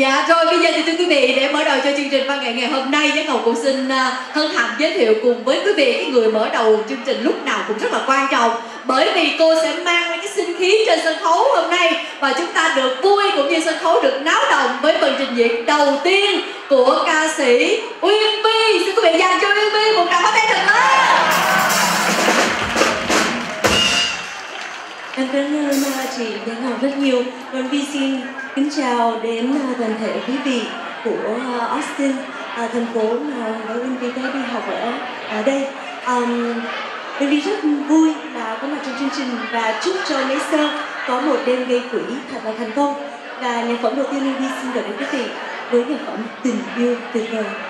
Dạ rồi, bây giờ thì thưa quý vị, để mở đầu cho chương trình văn nghệ ngày hôm nay Giang Ngọc cũng xin à, hân hạnh giới thiệu cùng với quý vị cái người mở đầu chương trình lúc nào cũng rất là quan trọng. Bởi vì cô sẽ mang cái sinh khí trên sân khấu hôm nay và chúng ta được vui cũng như sân khấu được náo động với phần trình diễn đầu tiên của ca sĩ Em cảm ơn chị Giang Ngọc rất nhiều. còn Vi xin kính chào đến ờ, toàn thể quý vị của ờ, Austin, ờ, thành phố mà Vân Vi đã đi học ở đây. Um, Vân Vi rất vui là có mặt trong chương trình và chúc cho Mỹ Sơ có một đêm gây quỹ thật là thành công. Và nhạc phẩm đầu tiên Vân Vi xin gửi đến quý vị với nhạc phẩm Tình yêu tuyệt vời.